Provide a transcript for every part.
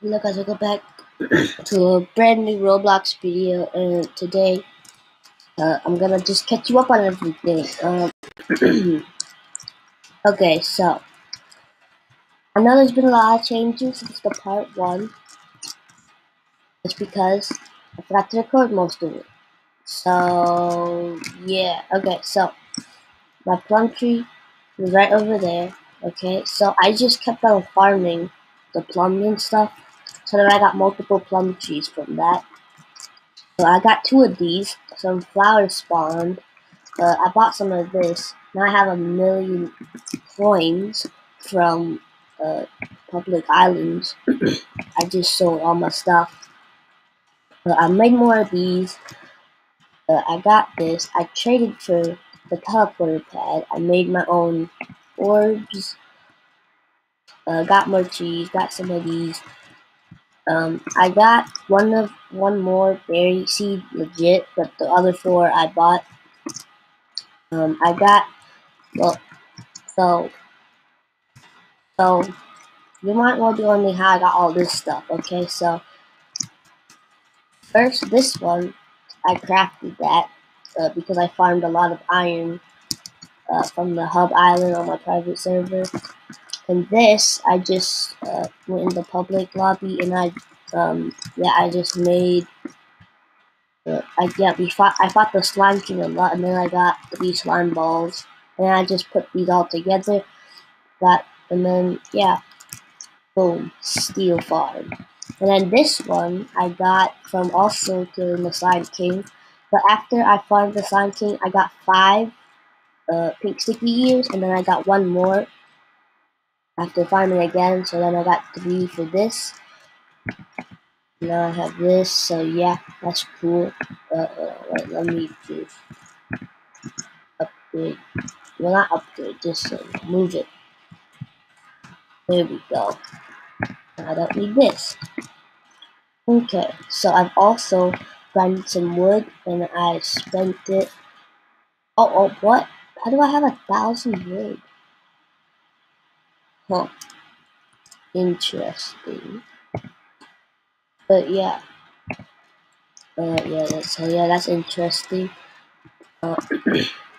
Hello guys, welcome back to a brand new Roblox video and today uh, I'm gonna just catch you up on everything. Um, okay, so I know there's been a lot of changes since the part one. It's because I forgot to record most of it. So yeah, okay, so my plum tree was right over there. Okay, so I just kept on farming the plums and stuff so then I got multiple plum trees from that. So I got two of these. Some flowers spawned. Uh, I bought some of this. Now I have a million coins from uh, public islands. I just sold all my stuff. Uh, I made more of these. Uh, I got this. I traded for the teleporter pad. I made my own orbs. Uh, got more cheese. Got some of these. Um, I got one of one more berry seed legit, but the other four I bought. Um, I got well, so so you might well be wondering how I got all this stuff. Okay, so first this one I crafted that uh, because I farmed a lot of iron uh, from the hub island on my private server. And this, I just uh, went in the public lobby and I, um, yeah, I just made, uh, I, yeah, we fought, I fought the slime king a lot and then I got these slime balls and I just put these all together, got, and then, yeah, boom, steel farm. And then this one I got from also killing the slime king, but after I farmed the slime king, I got five uh, pink sticky ears and then I got one more after farming again. So then I got three for this. Now I have this, so yeah, that's cool. Uh, uh, wait, let me just upgrade. Well, not upgrade, just uh, move it. There we go. I don't need this. Okay, so I've also gotten some wood and I spent it. Oh, oh, what? How do I have a thousand wood? Huh. Interesting. But yeah. Uh, yeah, that's, so yeah, that's interesting. Uh,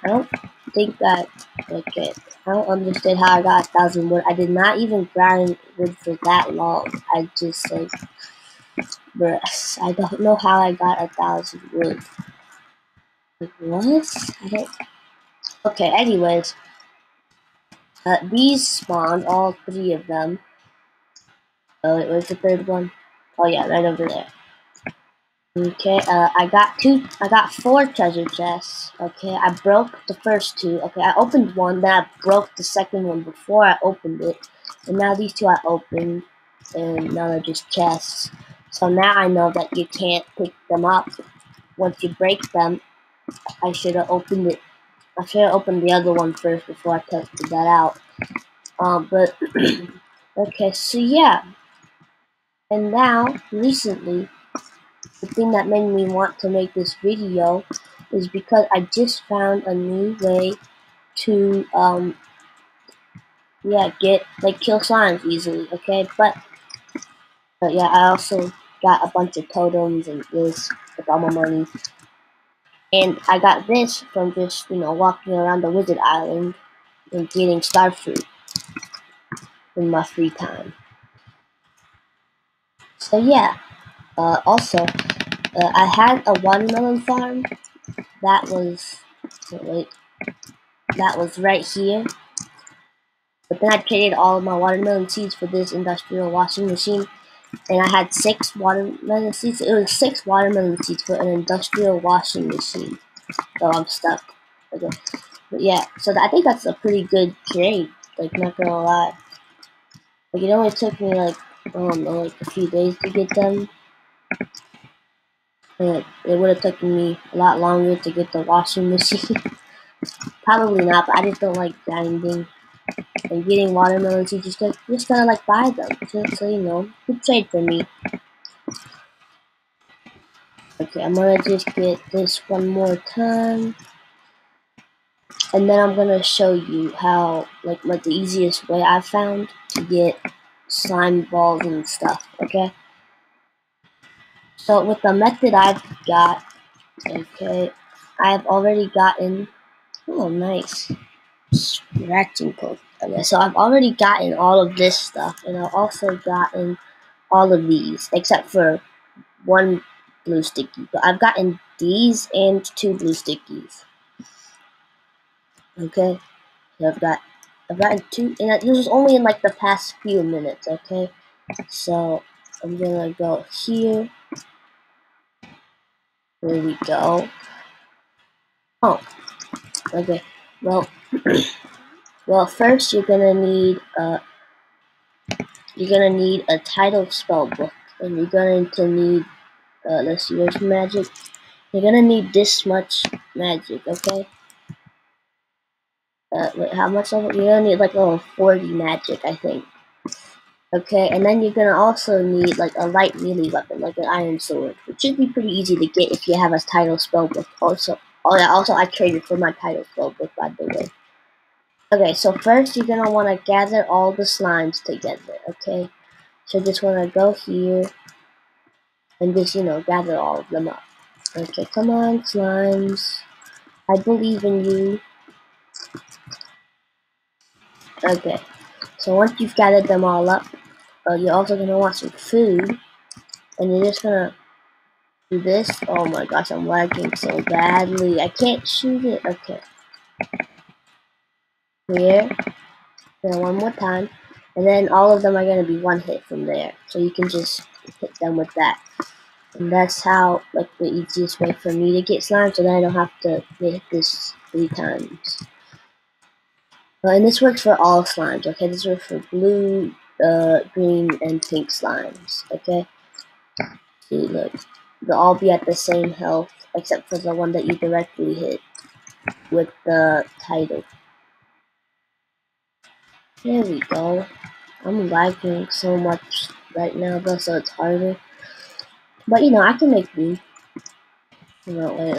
I don't think that, like it. I don't understand how I got a thousand wood. I did not even grind wood for that long. I just, like, bruh, I don't know how I got a thousand wood. Like, what? I don't, okay, anyways. Uh, these spawned, all three of them. Oh, wait, where's the third one? Oh yeah, right over there. Okay, uh, I got two, I got four treasure chests. Okay, I broke the first two. Okay, I opened one, then I broke the second one before I opened it. And now these two I opened, and now they're just chests. So now I know that you can't pick them up. Once you break them, I should have opened it I should have opened the other one first before I tested that out. Um, but, okay, so yeah. And now, recently, the thing that made me want to make this video is because I just found a new way to, um, yeah, get, like, kill slimes easily, okay? But, but yeah, I also got a bunch of totems and this with all my money. And I got this from just, you know, walking around the Wizard Island and getting star fruit in my free time. So yeah, uh, also, uh, I had a watermelon farm that was, wait, that was right here. But then I traded all of my watermelon seeds for this industrial washing machine and I had six watermelon seeds. It was six watermelon seeds for an industrial washing machine. So I'm stuck. Okay. But yeah, so I think that's a pretty good trade. Like, not gonna lie. Like, it only took me like, I don't know, like a few days to get them. And it would have taken me a lot longer to get the washing machine. Probably not, but I just don't like grinding and getting watermelons, you just, just gotta like buy them. Just so you know, good trade for me. Okay, I'm gonna just get this one more time. And then I'm gonna show you how, like, like the easiest way I found to get slime balls and stuff, okay? So with the method I've got, okay, I've already gotten, oh nice, scratching code. Okay, so I've already gotten all of this stuff, and I've also gotten all of these, except for one blue sticky. But I've gotten these and two blue stickies. Okay, so I've got I've gotten two, and this was only in like the past few minutes. Okay, so I'm gonna go here. There we go. Oh, okay. Well, well, first you're gonna need a you're gonna need a tidal spell book, and you're going to need uh, let's see, where's magic? You're gonna need this much magic, okay? Uh, wait, how much of it? You're gonna need like a 40 magic, I think. Okay, and then you're gonna also need like a light melee weapon, like an iron sword, which should be pretty easy to get if you have a tidal spell book. Also, oh yeah, also I traded for my tidal spell book by the way. Okay, so first you're gonna want to gather all the slimes together. Okay, so just want to go here and just you know gather all of them up. Okay, come on, slimes. I believe in you. Okay, so once you've gathered them all up, uh, you're also gonna want some food, and you're just gonna do this. Oh my gosh, I'm lagging so badly. I can't shoot it. Okay. Here. Then one more time. And then all of them are gonna be one hit from there. So you can just hit them with that. And that's how, like, the easiest way for me to get slime, so then I don't have to hit this three times. Well, and this works for all slimes, okay? This works for blue, uh, green, and pink slimes, okay? See, look. They'll all be at the same health, except for the one that you directly hit with the tidal. There we go. I'm lagging so much right now, though, so it's harder. But you know, I can make these. No, wait.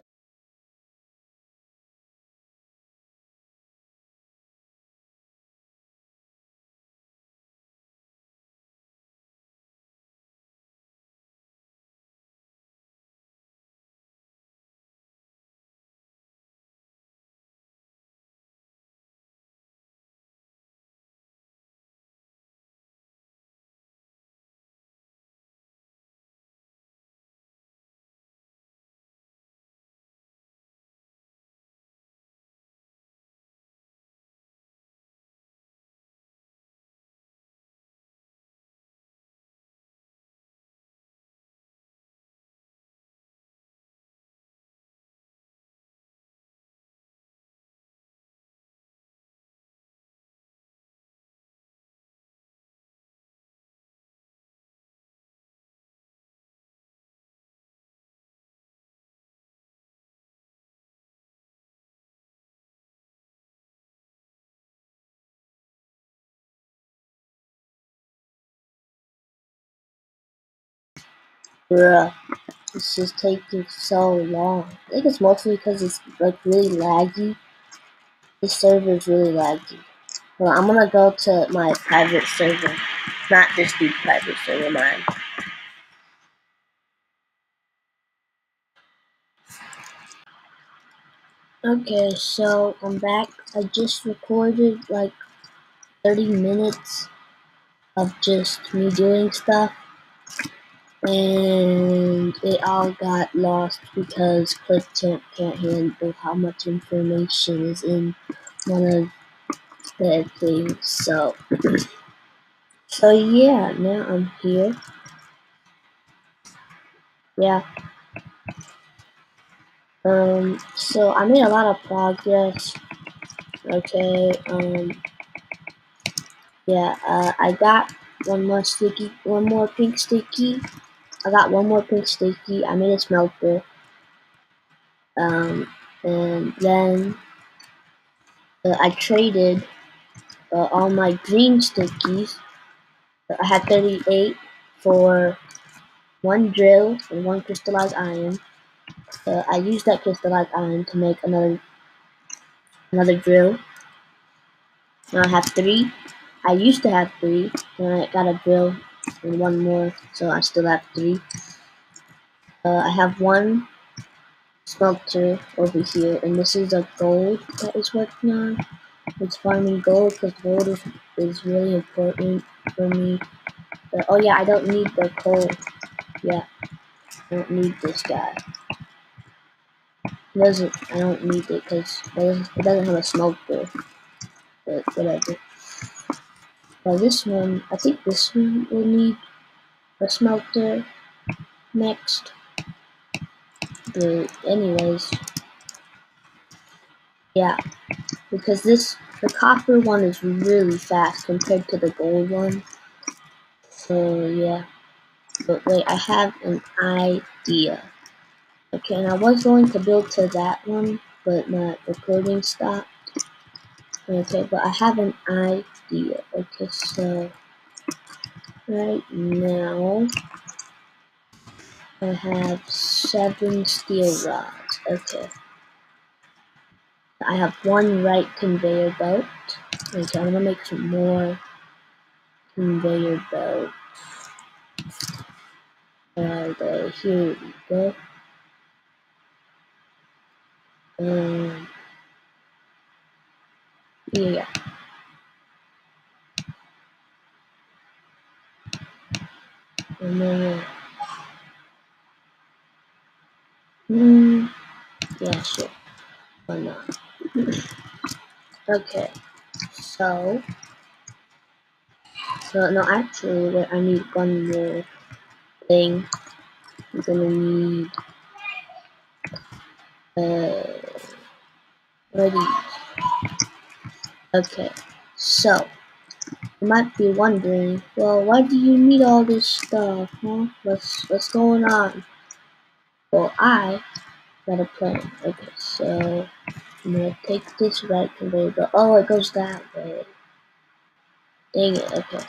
Bruh. It's just taking so long. I think it's mostly because it's like really laggy. The server is really laggy. Well, I'm gonna go to my private server. Not this dude's private server, mine. Okay, so I'm back. I just recorded like 30 minutes of just me doing stuff and it all got lost because Clipchamp can't handle how much information is in one of the things. So, so yeah, now I'm here. Yeah. Um, so I made a lot of progress. Okay, um, yeah, uh, I got one more sticky, one more pink sticky. I got one more pink sticky. I made a smelter. Um, and then uh, I traded uh, all my green stickies. I had 38 for one drill and one crystallized iron. Uh, I used that crystallized iron to make another another drill. Now I have three I used to have three, then I got a drill and one more, so I still have three. Uh, I have one smelter over here, and this is a gold that is working on. It's farming gold because gold is, is really important for me. But, oh yeah, I don't need the coal. Yeah, I don't need this guy. It doesn't, I don't need it because it doesn't have a smelter. But whatever. This one, I think this one will need a smelter next. But anyways, yeah, because this, the copper one is really fast compared to the gold one. So yeah, but wait, I have an idea. Okay, and I was going to build to that one, but my recording stopped. Okay, but I have an idea. Okay, so right now I have seven steel rods. Okay. I have one right conveyor belt. Okay, I'm gonna make some more conveyor belts. Uh, here we go. Um, yeah. Then, mm, yeah, sure. Why not? okay, so, so no, actually, wait, I need one more thing. I'm gonna need, uh, ready. Okay, so, you might be wondering, well, why do you need all this stuff, huh? What's, what's going on? Well, I got a plan. Okay, so I'm gonna take this right conveyor belt. Oh, it goes that way. Dang it, okay.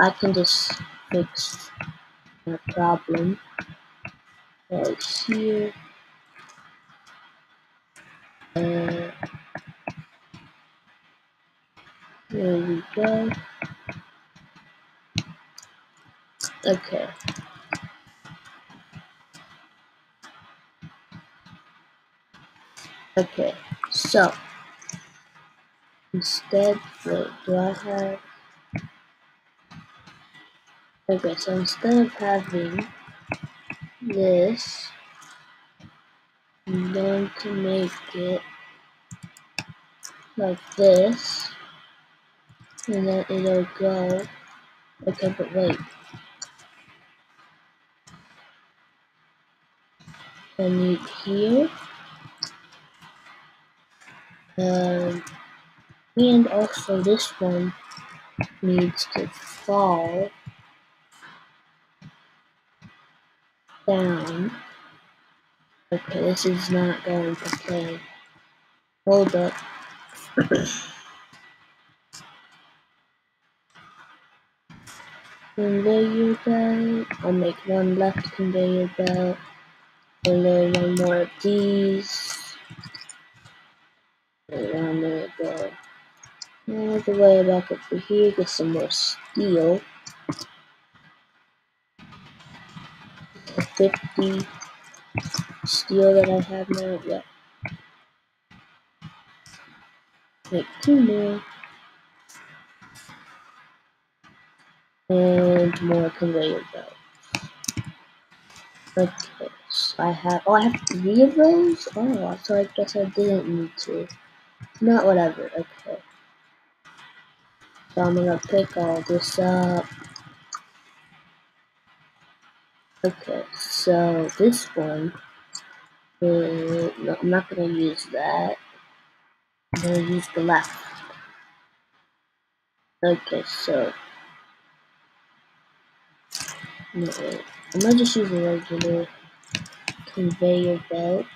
I can just fix the problem right here. There we go. Okay. Okay, so instead, wait, do I have? Okay, so instead of having this, I'm going to make it like this, and then it'll go. Okay, but wait. I need here. Um, and also this one needs to fall down. Okay, this is not going to play. Hold up. conveyor belt. I'll make one left conveyor belt. And then one more of these. And there we go. All the way back up to here, get some more steel. 50 steel that I have now, yeah. Make two more. And more conveyor belts. Okay, I have, oh I have three of those? Oh, so I guess I didn't need to. Not whatever, okay. So I'm gonna pick all this up. Okay, so this one, uh, no, I'm not gonna use that. I'm gonna use the left. Okay, so, no. I'm gonna just use a regular conveyor belt.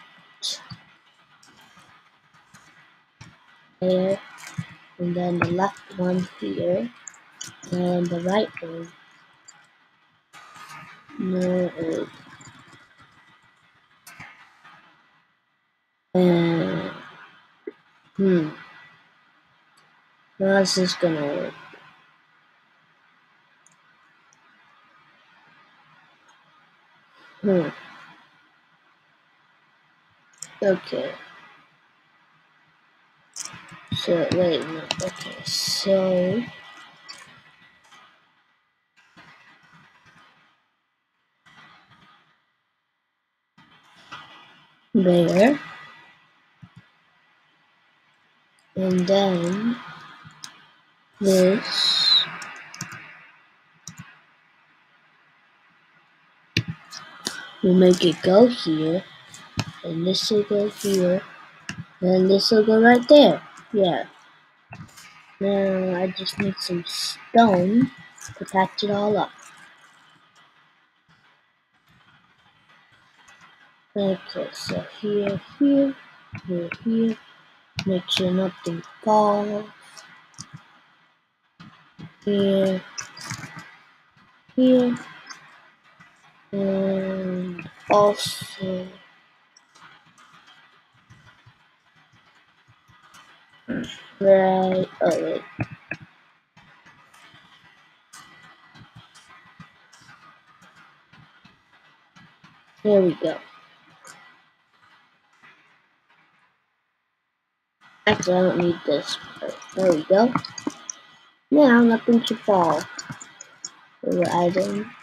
There and then the left one here, and the right one. No, uh, and, hmm. How's this gonna work? Hmm. Okay. So wait. Okay, so there, and then this. We'll make it go here, and this will go here, and this will go right there. Yeah. Now I just need some stone to patch it all up. Okay, so here, here, here, here. Make sure nothing falls. Here, here, and also right. Oh wait. Here we go. Actually, I don't need this. There we go. Now, nothing should fall. The item.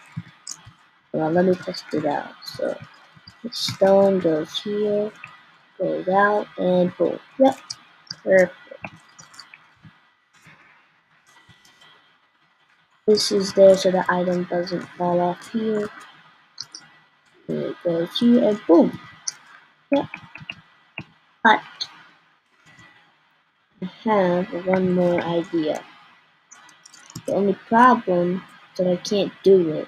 Well, let me test it out. So, the stone goes here, goes out, and boom. Yep, perfect. This is there so the item doesn't fall off here. Here it goes here, and boom. Yep. But, I have one more idea. The only problem is that I can't do it.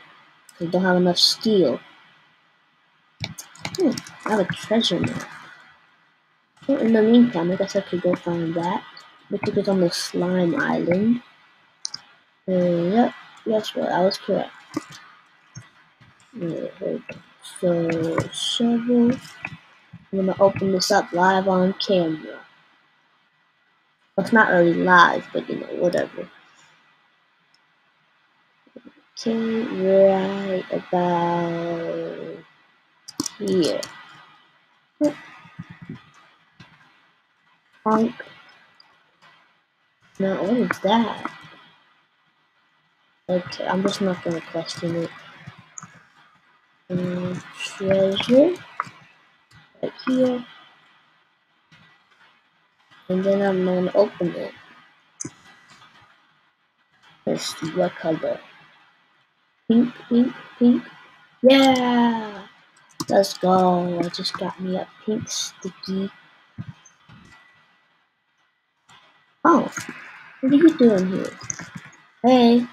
I don't have enough steel. Hmm, I have a treasure map. In the meantime, I guess I could go find that. I think it's on the slime island. Uh, yep, guess what? I was correct. Yeah, so, shovel. I'm gonna open this up live on camera. Well, it's not really live, but you know, whatever. Okay, right about here. Punk. Now, what is that? Okay, I'm just not gonna question it. Um, treasure. Right here. And then I'm gonna open it. Let's see what color. Pink, pink, pink. Yeah! Let's go. I just got me a pink sticky. Oh, what are you doing here? Hey.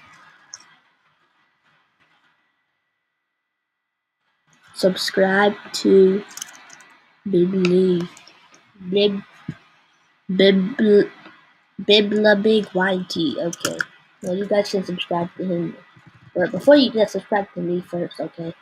Subscribe to Bibli. Bib. Bib. Bibla Big YT. Okay. Well, you guys can subscribe to him. But before you get subscribe to me first, okay?